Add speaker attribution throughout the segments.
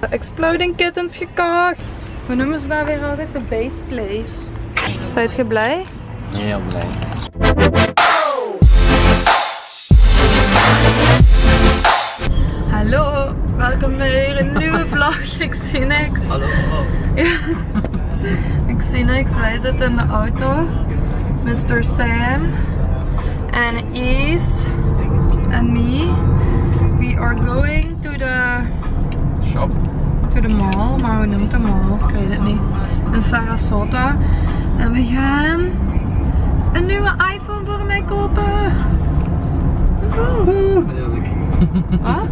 Speaker 1: Exploding Kittens gekocht. We noemen ze maar weer altijd de Base Place. Zijt je blij?
Speaker 2: Heel blij.
Speaker 1: Hallo, welkom bij een nieuwe vlog. Ik zie niks.
Speaker 2: Hallo.
Speaker 1: Ik zie niks. Wij zitten in de auto. Mr. Sam and Is and me. We are going
Speaker 2: Shop.
Speaker 1: to the mall, maar we noemen de mall? Ik weet het niet. In Sarasota. En we gaan een nieuwe iPhone voor mij kopen. Woehoe.
Speaker 2: Bedoel ik.
Speaker 1: Wat?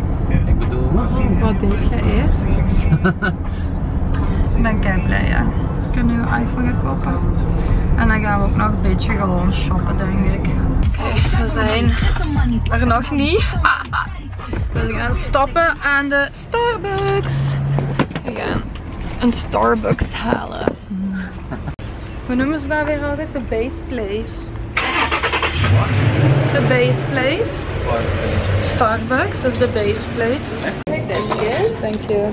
Speaker 2: Ik bedoel.
Speaker 1: Wat deed je eerst? Ik ben kei blij, ja. Ik heb een nieuwe iPhone gaan kopen. En dan gaan we ook nog een beetje gewoon shoppen, denk ik. Oké, we zijn er nog niet. We gaan stoppen aan de Starbucks. We gaan een Starbucks halen. We noemen ze maar weer altijd de Base Place. De Base Place. Starbucks is de base place. Thank you.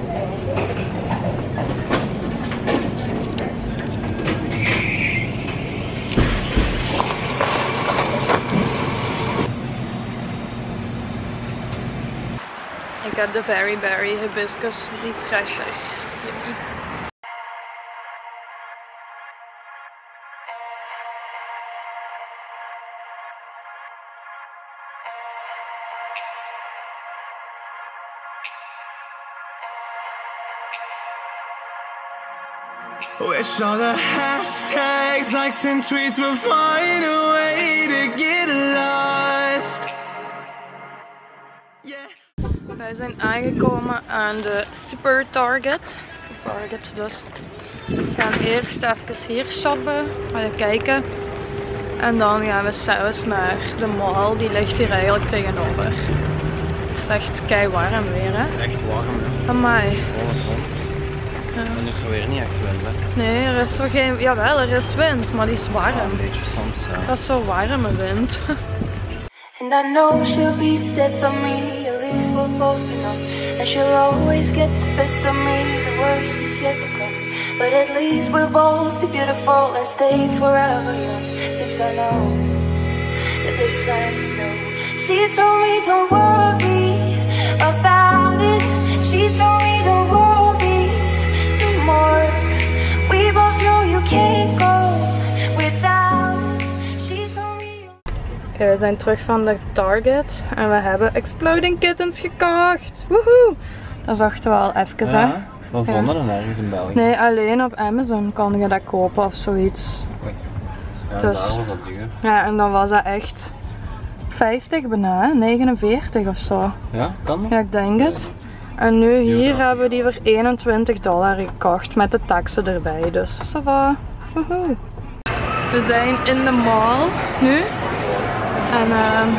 Speaker 1: Ik heb de Very Berry Hibiscus Refresher.
Speaker 3: Wish all the hashtags, likes and tweets would find
Speaker 1: Wij zijn aangekomen aan de Super Target. Target dus. We gaan eerst even hier shoppen, gaan kijken. En dan gaan we zelfs naar de mall, die ligt hier eigenlijk tegenover. Het is echt kei warm weer hè.
Speaker 2: Het is echt warm, hè.
Speaker 1: Amai.
Speaker 2: Volle zon. En is er weer niet echt wind, hè.
Speaker 1: Nee, er is zo geen... Jawel, er is wind, maar die is
Speaker 2: Ja,
Speaker 1: warm.
Speaker 2: een beetje soms, ja.
Speaker 1: Dat is zo warme wind.
Speaker 4: And I know she'll be the death of me, we'll both be numb. And she'll always get the best of me, the worst is yet to come. But at least we'll both be beautiful and stay forever young. This I know, this I know. She told me don't worry about it. She told me
Speaker 1: Oké, we zijn terug van de Target en we hebben Exploding Kittens gekocht. Woehoe! Dat zochten we al even, hè?
Speaker 2: Ja, we vonden er nergens in België.
Speaker 1: Nee, alleen op Amazon kan je dat kopen of zoiets.
Speaker 2: Ja,
Speaker 1: dus-
Speaker 2: daar was dat duur.
Speaker 1: Ja, en dan was dat echt 50 bijna, hè? 49 of zo.
Speaker 2: Ja, kan nog?
Speaker 1: Ja, ik denk het. En nu hier hebben we die voor 21 dollar gekocht met de taxen erbij. Dus ça va. Woehoe. We zijn in de mall nu. En ehm,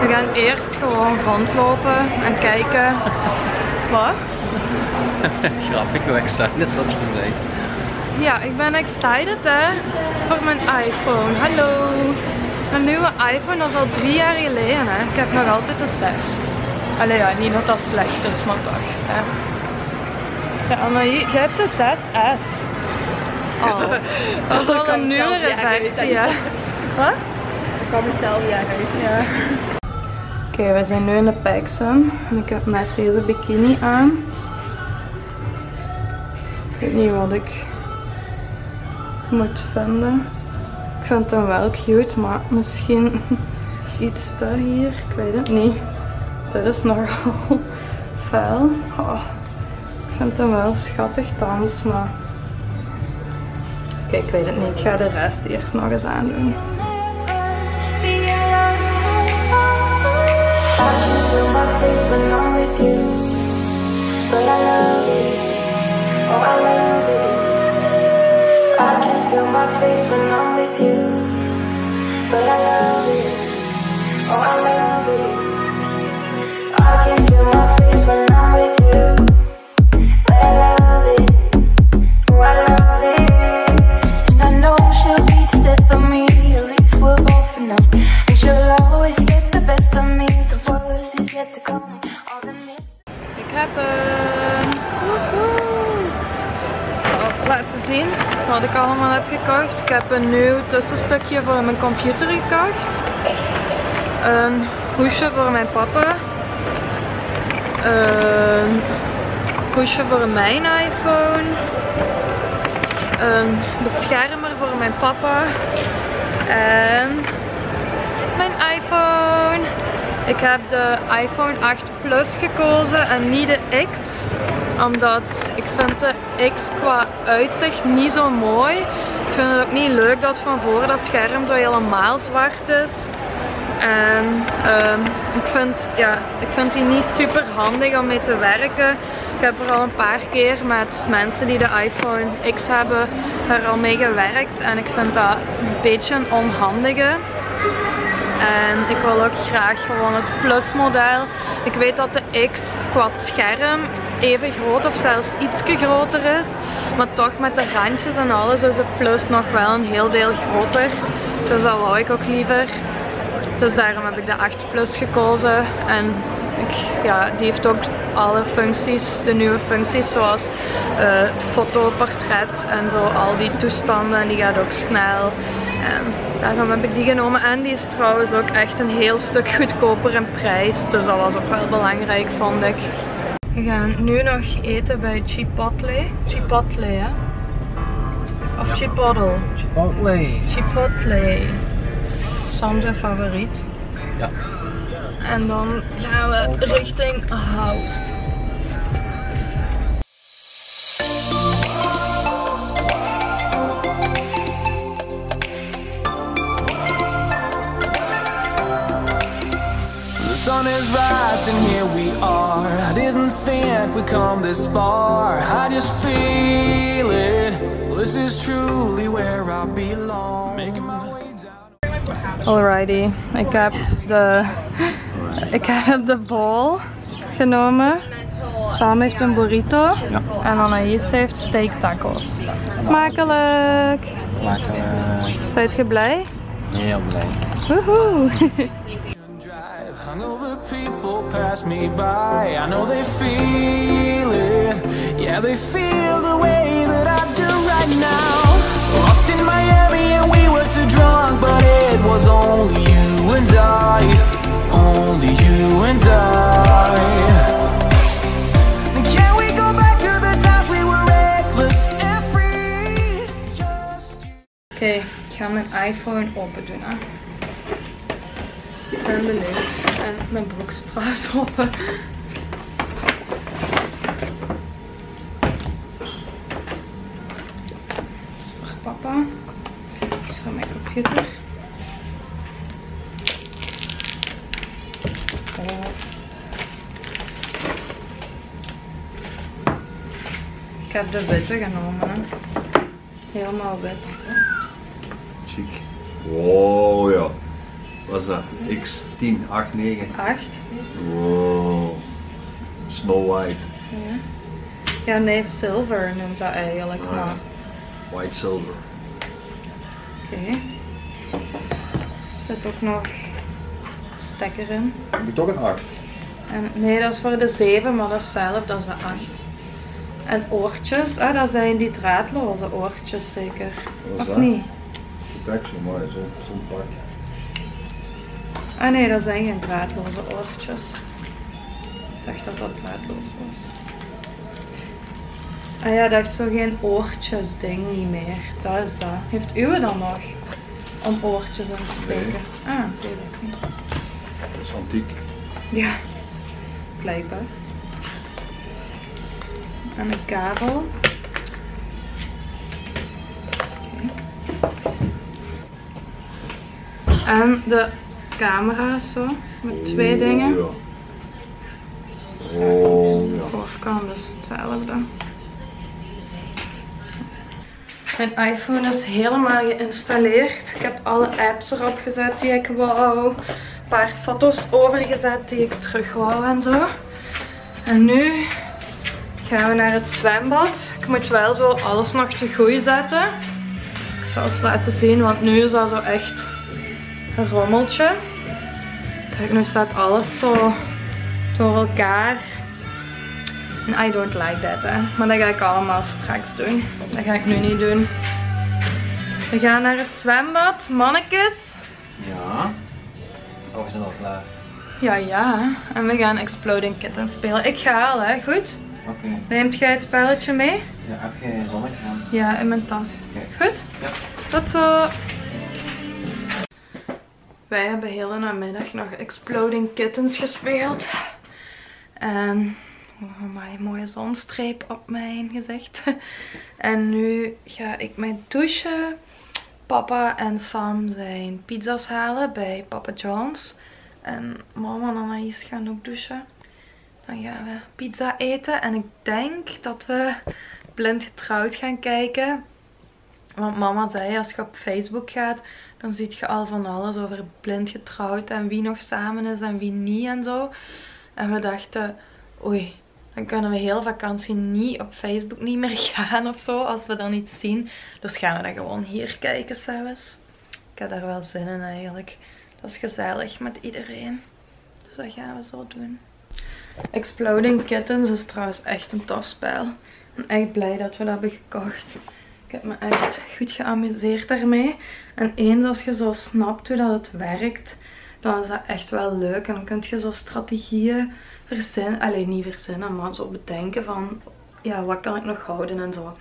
Speaker 1: we gaan eerst gewoon rondlopen en kijken. Wat?
Speaker 2: Grappig hoe excited dat je zei.
Speaker 1: Ja, ik ben excited hè, voor mijn iPhone. Hallo. Mijn nieuwe iPhone dat is al drie jaar geleden hè. Ik heb nog altijd een 6. Allee ja, niet dat dat slecht is, maar toch. Hè. Ja, maar je, je hebt de 6S. Oh. Dat is al een nieuwere versie hè. Wat?
Speaker 5: Ik kwam hetzelfde jaar uit.
Speaker 1: Ja. Oké, we zijn nu in de Paxson en ik heb net deze bikini aan. Ik weet niet wat ik moet vinden. Ik vind hem wel cute, maar misschien iets te hier. Ik weet het niet. Dit is nogal vuil. Oh, ik vind hem wel schattig thans, maar... Kijk, ik weet het niet. Ik ga de rest eerst nog eens aandoen.
Speaker 4: But I love it. Oh, I can feel my face when I'm with you But I love it. Oh, I love it. All the myths.
Speaker 1: Ik heb hem. laten zien wat ik allemaal heb gekocht. Ik heb een nieuw tussenstukje voor mijn computer gekocht. Een hoesje voor mijn papa. Een hoesje voor mijn iPhone. Een beschermer voor mijn papa. En mijn iPhone. Ik heb de iPhone 8 Plus gekozen en niet de X. Omdat ik vind de X qua uitzicht niet zo mooi. Ik vind het ook niet leuk dat van voor dat scherm zo helemaal zwart is. En ehm, ik, vind, ja, ik vind die niet super handig om mee te werken. Ik heb er al een paar keer met mensen die de iPhone X hebben er al mee gewerkt. En ik vind dat een beetje een onhandige. En ik wil ook graag gewoon het Plus model. Ik weet dat de X qua scherm even groot of zelfs ietsje groter is. Maar toch met de randjes en alles is het Plus nog wel een heel deel groter. Dus dat wou ik ook liever. Dus daarom heb ik de 8 Plus gekozen. En ik, ja, die heeft ook alle functies, de nieuwe functies zoals uh, foto, portret en zo. Al die toestanden en die gaat ook snel. En daarom heb ik die genomen. En die is trouwens ook echt een heel stuk goedkoper in prijs. Dus dat was ook wel belangrijk vond ik. We gaan nu nog eten bij Chipotle. Chipotle hè? Of Chipotle?
Speaker 2: Chipotle.
Speaker 1: Chipotle. Sam zijn favoriet.
Speaker 2: Ja.
Speaker 1: En dan gaan we richting House.
Speaker 3: The sun is rising, here we are. I didn't think we'd come this far. I just feel it. This is truly where I belong. Making my way down.
Speaker 1: Alrighty, ik heb de, ik heb de bowl genomen. Sam heeft een burrito en Anaïs heeft steak tacos. Smakelijk!
Speaker 2: Smakelijk.
Speaker 1: Zijt je blij?
Speaker 2: Heel blij.
Speaker 1: Woehoe!
Speaker 3: Hungover people pass me by. I know they feel it. Yeah, they feel the way that I do right now. Lost in Miami and we were too drunk, but it was only you and I. Only you and I. Can we go back to the times we were reckless and free? Just
Speaker 1: ik ga mijn iPhone open doen. Ik ben benieuwd. En mijn broek is trouwens voor papa. Is voor mijn computer. Oh. Ik heb de witte genomen. Helemaal wit.
Speaker 6: Chic. Wow, ja. Wat is dat? X10, 8, 9.
Speaker 1: 8.
Speaker 6: Wow. Snow White.
Speaker 1: Ja. ja, nee, silver noemt dat eigenlijk.
Speaker 6: Ah.
Speaker 1: Maar
Speaker 6: White Silver.
Speaker 1: oké. Er zit ook nog stekker in.
Speaker 6: Heb je toch een 8?
Speaker 1: En, nee, dat is voor de 7, maar dat is hetzelfde als de 8. En oortjes, ah, dat zijn die draadloze oortjes zeker.
Speaker 6: Wat is
Speaker 1: Of
Speaker 6: dat?
Speaker 1: niet?
Speaker 6: Kijk zo mooi, zo'n zo'n pak.
Speaker 1: Ah nee, dat zijn geen draadloze oortjes. Ik dacht dat dat draadloos was. Ah ja, dat heeft zo geen oortjes ding niet meer. Dat is dat. Heeft u dan nog? Om oortjes in te steken? Ah, dat weet ik niet.
Speaker 6: Dat is antiek.
Speaker 1: Ja, blijkbaar. En een kabel. Oké. En de camera is zo, met twee dingen.
Speaker 6: Ja. Oh, ja.
Speaker 1: voorkant is hetzelfde. Mijn iPhone is helemaal geïnstalleerd. Ik heb alle apps erop gezet die ik wou. Een paar foto's overgezet die ik terug wou en zo. En nu gaan we naar het zwembad. Ik moet wel zo alles nog te goed zetten. Ik zal het laten zien, want nu is dat zo echt een rommeltje. Kijk, nu staat alles zo door elkaar. En I don't like that, hè. Maar dat ga ik allemaal straks doen. Dat ga ik nu niet doen. We gaan naar het zwembad, mannetjes.
Speaker 2: Ja. Oh, we zijn al klaar.
Speaker 1: Ja, ja. En we gaan Exploding Kitten spelen. Ik ga halen, hè. Goed?
Speaker 2: Oké.
Speaker 1: Neemt jij het spelletje mee?
Speaker 2: Ja, heb je zonnetje aan?
Speaker 1: Ja, in mijn tas. Goed?
Speaker 2: Ja.
Speaker 1: Tot zo. Wij hebben heel de namiddag nog Exploding Kittens gespeeld. En oh my, mooie zonstreep op mijn gezicht. En nu ga ik mijn douchen. Papa en Sam zijn pizza's halen bij Papa John's. En mama en Anaïs gaan ook douchen. Dan gaan we pizza eten. En ik denk dat we blind getrouwd gaan kijken. Want mama zei, als je op Facebook gaat, dan zie je al van alles over blind getrouwd en wie nog samen is en wie niet en zo. En we dachten, oei, dan kunnen we heel vakantie niet op Facebook niet meer gaan of zo, als we dan iets zien. Dus gaan we dan gewoon hier kijken zelfs. Ik heb daar wel zin in eigenlijk. Dat is gezellig met iedereen. Dus dat gaan we zo doen. Exploding Kittens is trouwens echt een tof spel. Ik ben echt blij dat we dat hebben gekocht. Ik heb me echt goed geamuseerd daarmee. En eens als je zo snapt hoe dat het werkt, dan is dat echt wel leuk. En dan kun je zo strategieën verzinnen. Alleen niet verzinnen, maar zo bedenken van, ja, wat kan ik nog houden en zo.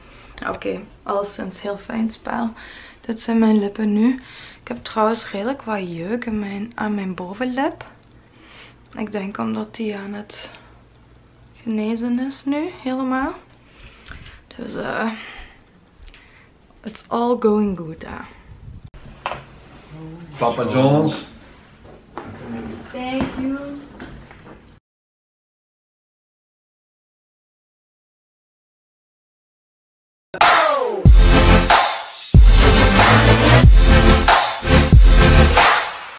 Speaker 1: Oké, alleszins heel fijn spel. Dit zijn mijn lippen nu. Ik heb trouwens redelijk wat jeuk in mijn, aan mijn bovenlip. Ik denk omdat die aan het genezen is nu, helemaal. Dus eh, it's all going good. hè.
Speaker 6: Papa John's.
Speaker 1: Thank you.